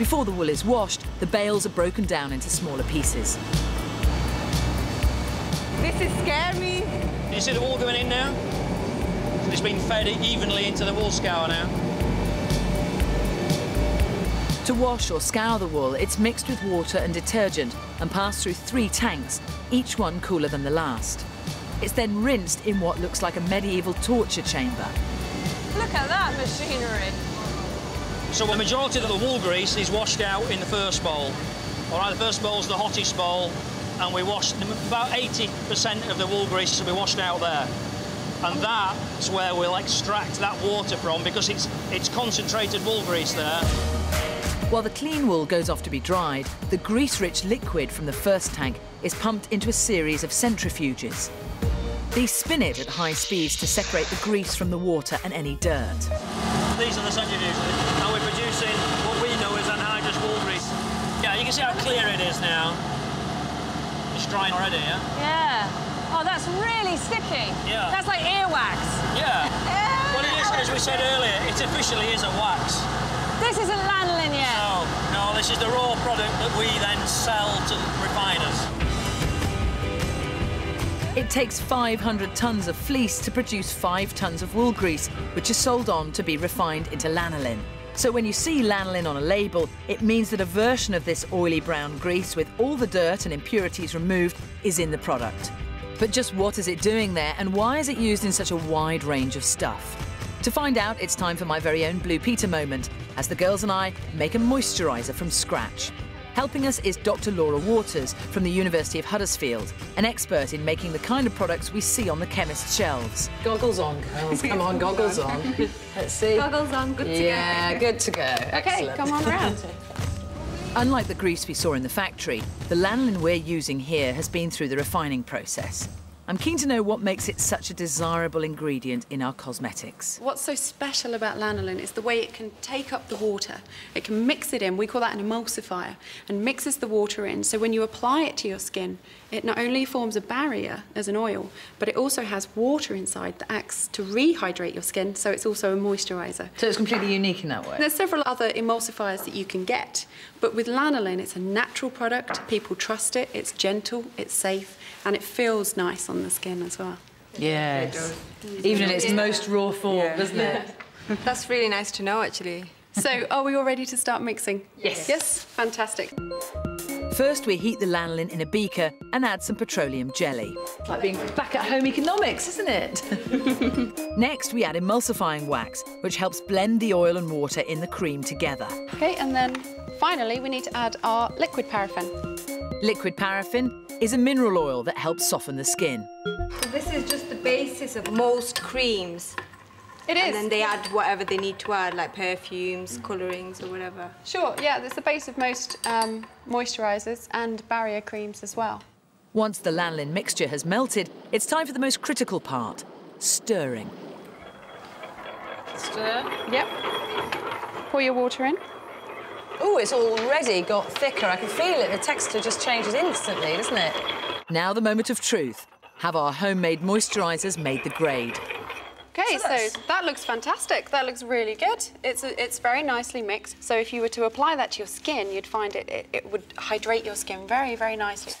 Before the wool is washed, the bales are broken down into smaller pieces. This is scary. You see the wool going in now? It's been fed evenly into the wool scour now. To wash or scour the wool, it's mixed with water and detergent and passed through three tanks, each one cooler than the last. It's then rinsed in what looks like a medieval torture chamber. Look at that machinery. So the majority of the wool grease is washed out in the first bowl. All right, the first bowl is the hottest bowl, and we wash about 80% of the wool grease will be washed out there. And that's where we'll extract that water from because it's, it's concentrated wool grease there. While the clean wool goes off to be dried, the grease-rich liquid from the first tank is pumped into a series of centrifuges. These spin it at high speeds to separate the grease from the water and any dirt. These are the centrifuges, and we're producing what we know as anhydrous wool grease. Yeah, you can see how clear it is now. It's drying already, yeah? Yeah. Oh, that's really sticky. Yeah. That's like earwax. Yeah. Well, it is, as we said earlier, it officially is a wax. This isn't lanolin yet. No, no, this is the raw product that we then sell to refiners. It takes 500 tonnes of fleece to produce 5 tonnes of wool grease, which is sold on to be refined into lanolin. So when you see lanolin on a label, it means that a version of this oily brown grease with all the dirt and impurities removed is in the product. But just what is it doing there and why is it used in such a wide range of stuff? To find out, it's time for my very own Blue Peter moment as the girls and I make a moisturiser from scratch. Helping us is Dr. Laura Waters from the University of Huddersfield, an expert in making the kind of products we see on the chemist's shelves. Goggles on, girls. Come on, goggles on. Let's see. Goggles on, good to go. Yeah, good to go. Okay, Excellent. come on around. Unlike the grease we saw in the factory, the lanolin we're using here has been through the refining process. I'm keen to know what makes it such a desirable ingredient in our cosmetics. What's so special about lanolin is the way it can take up the water. It can mix it in, we call that an emulsifier, and mixes the water in. So when you apply it to your skin, it not only forms a barrier as an oil, but it also has water inside that acts to rehydrate your skin, so it's also a moisturiser. So it's completely unique in that way. There's several other emulsifiers that you can get, but with lanolin, it's a natural product. People trust it, it's gentle, it's safe, and it feels nice on the skin as well. Yes. Even in its most raw form, doesn't it? That's really nice to know, actually. So, are we all ready to start mixing? Yes. Yes? Fantastic. First, we heat the lanolin in a beaker and add some petroleum jelly. It's like being back at home economics, isn't it? Next, we add emulsifying wax, which helps blend the oil and water in the cream together. Okay, and then finally, we need to add our liquid paraffin. Liquid paraffin is a mineral oil that helps soften the skin. So This is just the basis of most creams. It is. And then they add whatever they need to add, like perfumes, colourings, or whatever. Sure, yeah, that's the base of most um, moisturisers and barrier creams as well. Once the lanolin mixture has melted, it's time for the most critical part, stirring. Stir. Yep. Pour your water in. Oh, it's already got thicker. I can feel it. The texture just changes instantly, doesn't it? Now the moment of truth. Have our homemade moisturisers made the grade? Okay, So so, that looks fantastic. That looks really good. It's, a, it's very nicely mixed. So if you were to apply that to your skin, you'd find it, it, it would hydrate your skin very, very nicely.